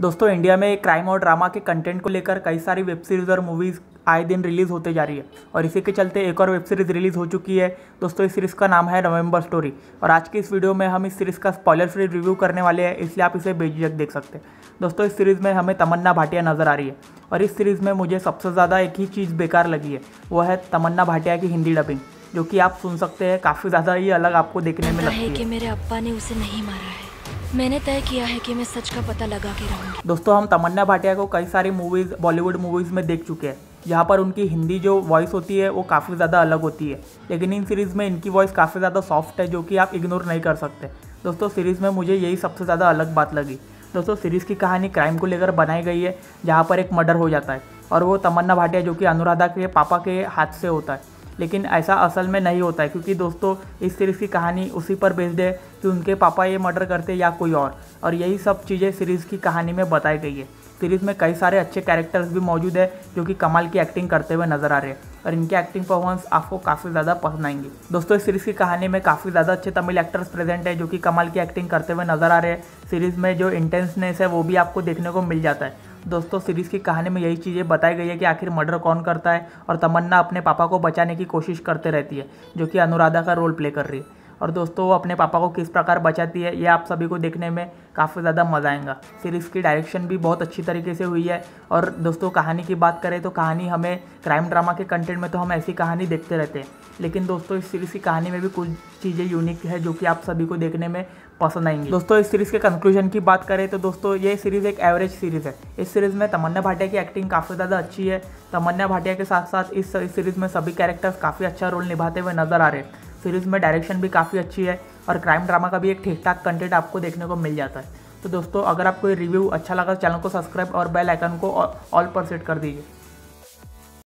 दोस्तों इंडिया में क्राइम और ड्रामा के कंटेंट को लेकर कई सारी वेब सीरीज़ और मूवीज़ आए दिन रिलीज़ होते जा रही है। और इसी के चलते एक और वेब सीरीज़ रिलीज़ हो चुकी है। दोस्तों इस सीरीज़ का नाम है नवंबर स्टोरी और आज की इस वीडियो में हम इस सीरीज़ का स्पॉइलर फ्री रिव्यू करने वाले हैं इसलिए आप इसे बेझिझक देख सकते हैं। दोस्तों इस सीरीज़ में हमें तमन्ना भाटिया नज़र आ रही है। और इस सीरीज़ में मुझे सबसे ज़्यादा एक ही चीज़ बेकार लगी है वो है तमन्ना भाटिया की हिंदी डबिंग जो कि आप सुन सकते हैं काफ़ी ज़्यादा ही अलग आपको देखने में लगती है। कि मेरे अब्बा ने उसे नहीं मारा है। मैंने तय किया है कि मैं सच का पता लगा के रहूँगी। दोस्तों, हम तमन्ना भाटिया को कई सारी मूवीज़ बॉलीवुड मूवीज़ में देख चुके हैं। जहाँ पर उनकी हिंदी जो वॉइस होती है, वो काफ़ी ज़्यादा अलग होती है। लेकिन इन सीरीज़ में इनकी वॉइस काफ़ी ज़्यादा सॉफ्ट है, जो कि आप इग्नोर नहीं कर सकते। दोस्तों सीरीज़ में मुझे यही सबसे ज़्यादा अलग बात लगी। दोस्तों सीरीज़ की कहानी क्राइम को लेकर बनाई गई है, जहाँ पर एक मर्डर हो जाता है। और वो तमन्ना भाटिया, जो कि अनुराधा के पापा के हाथ से होता है। लेकिन ऐसा असल में नहीं होता है, क्योंकि दोस्तों, इस सीरीज़ की कहानी उसी पर बेस्ड है कि उनके पापा ये मर्डर करते या कोई और। और यही सब चीज़ें सीरीज़ की कहानी में बताई गई है। सीरीज़ में कई सारे अच्छे कैरेक्टर्स भी मौजूद है, जो कि कमाल की एक्टिंग करते हुए नज़र आ रहे हैं। और इनके एक्टिंग परफॉर्मेंस आपको काफ़ी ज़्यादा पसंद आएँगे। दोस्तों, इस सीरीज़ की कहानी में काफ़ी ज़्यादा अच्छे तमिल एक्टर्स प्रेजेंट है, जो कि कमाल की एक्टिंग करते हुए नज़र आ रहे हैं। सीरीज़ में जो इंटेंसनेस है, वो भी आपको देखने को मिल जाता है। दोस्तों सीरीज़ की कहानी में यही चीज़ें बताई गई है कि आखिर मर्डर कौन करता है और तमन्ना अपने पापा को बचाने की कोशिश करते रहती है, जो कि अनुराधा का रोल प्ले कर रही है। और दोस्तों, वो अपने पापा को किस प्रकार बचाती है, ये आप सभी को देखने में काफ़ी ज़्यादा मज़ा आएगा। सीरीज़ की डायरेक्शन भी बहुत अच्छी तरीके से हुई है। और दोस्तों, कहानी की बात करें तो कहानी हमें क्राइम ड्रामा के कंटेंट में तो हम ऐसी कहानी देखते रहते हैं। लेकिन दोस्तों, इस सीरीज़ की कहानी में भी कुछ चीज़ें यूनिक है जो कि आप सभी को देखने में पसंद आएँगी। दोस्तों, इस सीरीज़ के कंक्लूजन की बात करें तो दोस्तों, ये सीरीज़ एक एवरेज सीरीज़ है। इस सीरीज़ में तमन्ना भाटिया की एक्टिंग काफ़ी ज़्यादा अच्छी है। तमन्ना भाटिया के साथ साथ इस सीरीज़ में सभी कैरेक्टर्स काफ़ी अच्छा रोल निभाते हुए नज़र आ रहे हैं। सीरीज़ में डायरेक्शन भी काफ़ी अच्छी है और क्राइम ड्रामा का भी एक ठीक ठाक कंटेंट आपको देखने को मिल जाता है। तो दोस्तों, अगर आपको ये रिव्यू अच्छा लगा, चैनल को सब्सक्राइब और बेल आइकन को ऑल पर सेट कर दीजिए।